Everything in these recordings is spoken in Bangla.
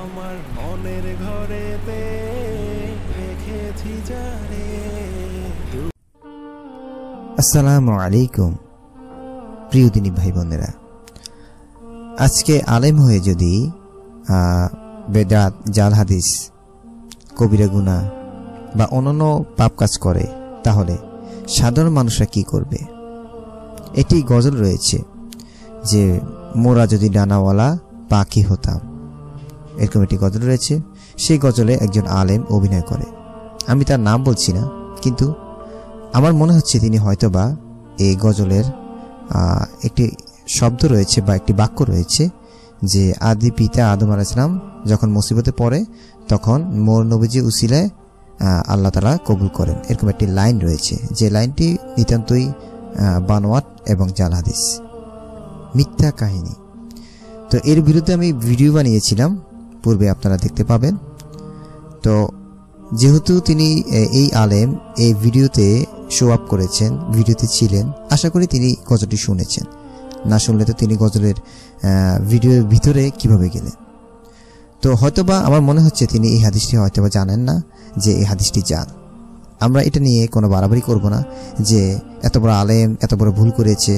আমার মনের ঘরেতে রেখেছি যারে। আসসালামু আলাইকুম, প্রিয় দিনী ভাই বোনেরা আজকে আলেম হয়ে যদি বেদাত, জাল হাদিস, কবিরা গুনা বা অন্যান্য পাপ কাজ করে, তাহলে সাধারণ মানুষরা কি করবে? এটি গজল রয়েছে যে, মোরা যদি ডানাওয়ালা পাখি হতাম। এরকম একটি গজল রয়েছে। সেই গজলে একজন আলেম অভিনয় করে। আমি তার নাম বলছি না, কিন্তু আমার মনে হচ্ছে তিনি হয়তোবা এই গজলের একটি শব্দ রয়েছে বা একটি বাক্য রয়েছে যে আদি পিতা আদম আলাইসলাম যখন মুসিবতে পড়ে, তখন মোর নবীজি উসিলায় আল্লাহ তালা কবুল করেন। এরকম একটি লাইন রয়েছে, যে লাইনটি নিতান্তই বানোয়াট এবং জাল হাদিস। মিথ্যা কাহিনী। তো এর বিরুদ্ধে আমি ভিডিও বানিয়েছিলাম পূর্বে আপনারা দেখতে পাবেন। তো, যেহেতু তিনি এই আলেম, এই ভিডিওতে শো আপ করেছেন, ভিডিওতে ছিলেন, আশা করি তিনি গজলটি শুনেছেন। না শুনলে তো তিনি গজলের ভিডিওর ভিতরে কীভাবে গেলেন? তো হয়তোবা আমার মনে হচ্ছে তিনি এই হাদিসটি হয়তোবা জানেন না, যে এই হাদিসটি জান আমরা এটা নিয়ে কোনো বাড়াবাড়ি করব না যে এত বড় আলেম, এত বড় ভুল করেছে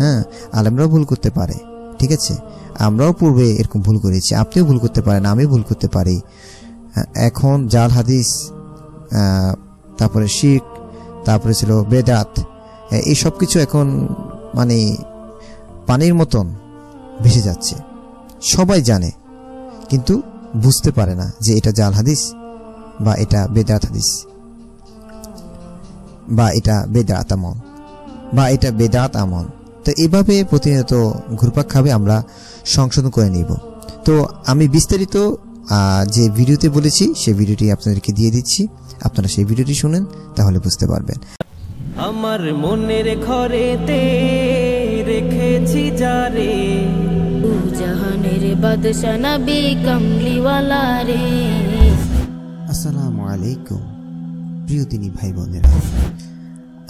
হ্যাঁ আলেমরাও ভুল করতে পারে। ঠিক আছে? আমরাও পূর্বে এরকম ভুল করেছি। আপনিও ভুল করতে পারেন, আমিও ভুল করতে পারি। এখন জাল হাদিস তারপরে শিখ, তারপরে ছিল বেদাত। এই সব কিছু এখন মানে পানির মতন ভেসে যাচ্ছে। সবাই জানে, কিন্তু বুঝতে পারে না যে এটা জাল হাদিস বা এটা বেদাত হাদিস বা এটা বেদাত আমল বা এটা বেদাত আমল। তো এভাবে প্রতিনিয়ত ঘুরপাক খাবে আমরা সংশোধন করে নিব। তো আমি বিস্তারিত যে ভিডিওতে বলেছি সেই ভিডিওটি আপনাদেরকে দিয়ে দিচ্ছি। আপনারা সেই ভিডিওটি শুনেন তাহলে বুঝতে পারবেন। আমার মনের ঘরেতে রেখেছি যারে। জাহানের বাদশা নবী কমলিওয়ালা রে। আসসালামু আলাইকুম প্রিয় দিনী ভাই বোনেরা।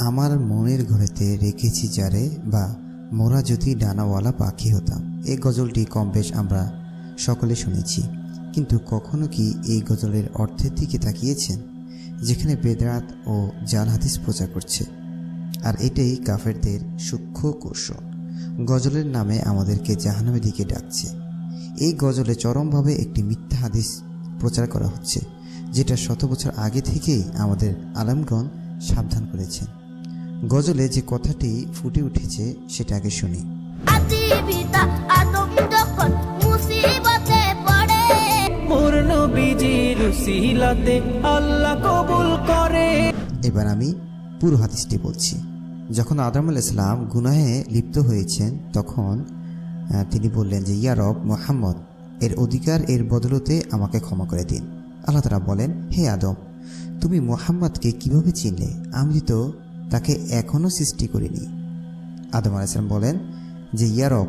আমার মনের ঘরেতে রেখেছি যারে বা মোরা যদি ডানাওয়ালা পাখি হতাম, এই গজলটি কম বেশ আমরা সকলে শুনেছি। কিন্তু কখনো কি এই গজলের অর্থের দিকে তাকিয়েছেন, যেখানে বেদাত ও জাল হাদিস প্রচার করছে? আর এটাই কাফেরদের সূক্ষ্ম কৌশল। গজলের নামে আমাদেরকে জাহান্নামের দিকে ডাকছে। এই গজলে চরমভাবে একটি মিথ্যা হাদিস প্রচার করা হচ্ছে, যেটা শত বছর আগে থেকেই আমাদের আলমগণ সাবধান করেছেন। গজলে যে কথাটি ফুটে উঠেছে সেটা আগে শুনি। এবার আমি পুরো হাদিসটি বলছি। যখন আদম আল ইসলাম গুনাহে লিপ্ত হয়েছেন তখন তিনি বললেন যে ইয়া রব মোহাম্মদ এর অধিকার এর বদলতে আমাকে ক্ষমা করে দিন। আল্লাহ তারা বলেন হে আদম তুমি মোহাম্মদকে কীভাবে চিনলে? আমি তো তাকে এখনও সৃষ্টি করিনি। আদম আলাইসালাম বলেন যে ইয়ারব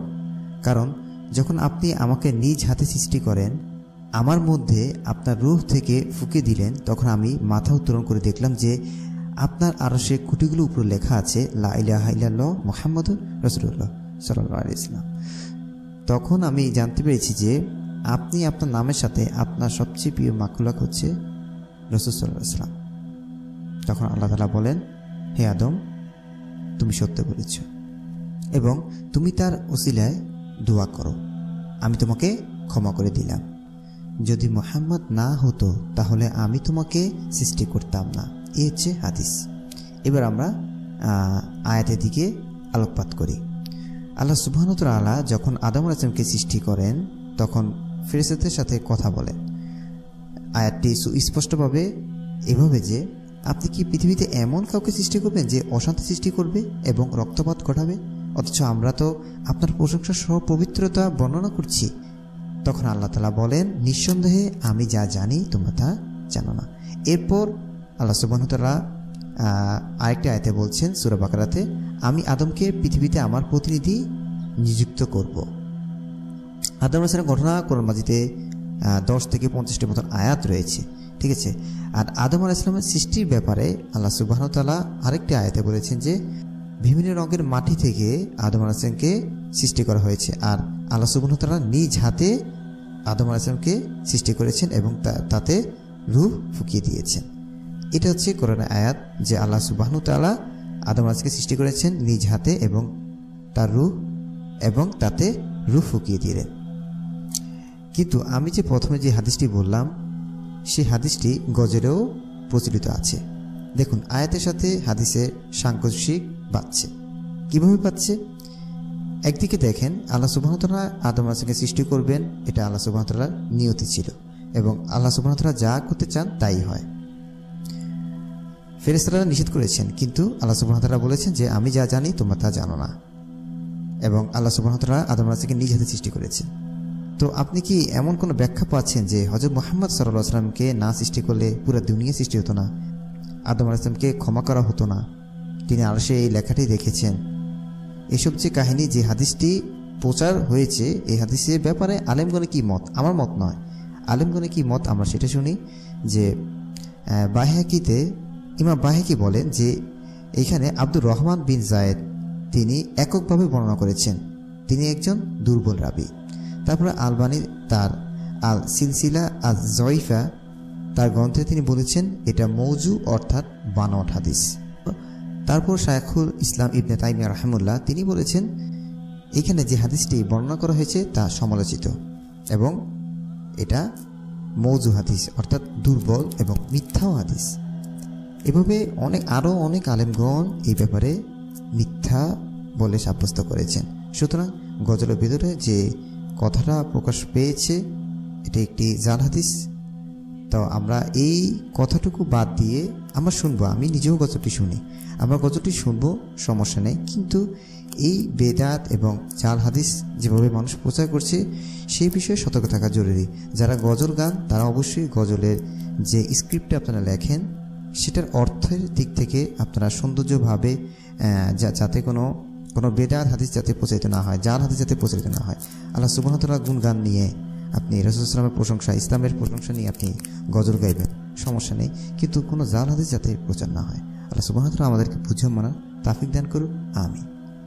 কারণ যখন আপনি আমাকে নিজ হাতে সৃষ্টি করেন, আমার মধ্যে আপনার রূহ থেকে ফুকে দিলেন, তখন আমি মাথা উত্তোলন করে দেখলাম যে, আপনার আরও সে খুঁটিগুলো উপরে লেখা আছে, লা মোহাম্মদ রসুল্লাহ সাল্লাহ ইসলাম তখন আমি জানতে পেরেছি যে, আপনি আপনার নামের সাথে আপনার সবচেয়ে প্রিয় মাকুলাক হচ্ছে রসুল সাল্লাহ ইসলাম তখন আল্লাহ তালা বলেন হে আদম, তুমি সত্য বলেছ, এবং তুমি তার ওসিলায় দোয়া করো। আমি তোমাকে ক্ষমা করে দিলাম। যদি মোহাম্মদ না হতো, তাহলে আমি তোমাকে সৃষ্টি করতাম না। এ হচ্ছে হাদিস। এবার আমরা আয়াতের দিকে আলোকপাত করি। আল্লাহ সুবাহনতর আল্লাহ যখন আদম আসলামকে সৃষ্টি করেন, তখন ফেরেসতের সাথে কথা বলেন। আয়াতটি সুস্পষ্টভাবে এভাবে যে আপনি কি পৃথিবীতে এমন কাউকে সৃষ্টি করবেন যে অশান্তি সৃষ্টি করবে এবং রক্তপাত ঘটাবে? অথচ আমরা তো আপনার প্রশংসা সহ পবিত্রতা বর্ণনা করছি। তখন আল্লাহ তালা বলেন, নিঃসন্দেহে আমি যা জানি, তোমরা তা জানো না। এরপর আল্লাহ সুবাহতাল্লাহ আরেকটা আয়তে বলছেন, সুরা বাকারাতে, আমি আদমকে পৃথিবীতে আমার প্রতিনিধি নিযুক্ত করব। আদম আলাইসালাম ঘটনা কোরআন মাজিতে দশ থেকে পঞ্চাশটি মতন আয়াত রয়েছে। ঠিক আছে আর আদম আলাইসলামের সৃষ্টির ব্যাপারে আল্লাহ সুবাহতাল্লাহ আরেকটি আয়াতে বলেছেন যে, বিভিন্ন রঙের মাটি থেকে আদম আলাইসলামকে সৃষ্টি করা হয়েছে। আর আল্লাহ সুবাহতাল্লাহ নিজ হাতে আদম আলাইসলামকে সৃষ্টি করেছেন এবং তাতে রূহ ফুকিয়ে দিয়েছেন। এটা হচ্ছে কোরআনের আয়াত যে আল্লাহ সুবাহনু তালা আদম আলাইসকে সৃষ্টি করেছেন নিজ হাতে এবং তার রূহ এবং তাতে রূহ ফুকিয়ে দিলেন। কিন্তু আমি যে প্রথমে যে হাদিসটি বললাম সেই হাদিসটি গজলেও প্রচলিত আছে। দেখুন, আয়াতের সাথে হাদিসের সাংঘর্ষিক পাচ্ছে কীভাবে পাচ্ছে একদিকে দেখেন, আল্লাহ সুবাহতলা আদম আলাইকে সৃষ্টি করবেন, এটা আল্লাহ সুবাহতলার নিয়তি ছিল। এবং আল্লাহ সুবাহতলা যা করতে চান তাই হয়। ফেরেস্তারা নিষেধ করেছেন, কিন্তু আল্লাহ সুবাহতলা বলেছেন যে, আমি যা জানি তোমরা তা জানো না। এবং আল্লাহ সুবাহতলা আদম আলাইকে নিজ হাতে সৃষ্টি করেছেন তো আপনি কি এমন কোনো ব্যাখ্যা পাচ্ছেন যে হজরত মোহাম্মদ সাল্লাহ আসলামকে না সৃষ্টি করলে পুরো দুনিয়া সৃষ্টি হতো না? আদম আলাইসলামকে ক্ষমা করা হতো না। তিনি আরশে এই লেখাটি দেখেছেন। এসব যে কাহিনী, যে হাদিসটি প্রচার হয়েছে, এই হাদিসের ব্যাপারে আলেমগণে কি মত? আমার মত নয়। আলেমগণে কি মত? আমরা সেটা শুনি যে বাহেকিতে ইমাম বাহেকি বলেন যে এইখানে আব্দুর রহমান বিন জায়েদ তিনি এককভাবে বর্ণনা করেছেন। তিনি একজন দুর্বল রাবি। তারপরে আলবানি তার আল সিলসিলা আল জয়ফা তার গ্রন্থে তিনি বলেছেন, এটা মৌজু অর্থাৎ বানট হাদিস। তারপর শায়খুল ইসলাম ইবনে তাইমিয়া রাহমুল্লাহ তিনি বলেছেন, এখানে যে হাদিসটি বর্ণনা করা হয়েছে তা সমালোচিত এবং এটা মৌজু হাদিস, অর্থাৎ দুর্বল এবং মিথ্যাও হাদিস। এভাবে অনেক, আরও অনেক আলেমগণ এই ব্যাপারে মিথ্যা বলে সাব্যস্ত করেছেন। সুতরাং গজলের ভিতরে যে কথাটা প্রকাশ পেয়েছে, এটি একটি জাল হাদিস। তো আমরা এই কথাটুকু বাদ দিয়ে আমরা শুনব, আমি নিজেও গজলটি শুনি। আমরা গজলটি শুনব, সমস্যা নেই, কিন্তু এই বেদাত এবং জাল হাদিস যেভাবে মানুষ প্রচার করছে, সেই বিষয়ে সতর্ক থাকা জরুরি। যারা গজল গান, তারা অবশ্যই গজলের যে স্ক্রিপ্টটা আপনারা লেখেন, সেটার অর্থের দিক থেকে আপনারা সৌন্দর্যভাবে যাতে কোনো কোনো বেদার হাদিস যাতে প্রচারিত না হয়, জাল হাদিস যাতে প্রচারিত না হয়, আল্লাহ সুবাহতলা গুণগান নিয়ে আপনি রসুলামের প্রশংসা, ইসলামের প্রশংসা নিয়ে আপনি গজল গাইবেন, সমস্যা নেই। কিন্তু কোনো জাল হাদিস যাতে প্রচার না হয়, আল্লাহ সুবাহতলা আমাদেরকে বুঝে মানার তাফিক দান করুন আমি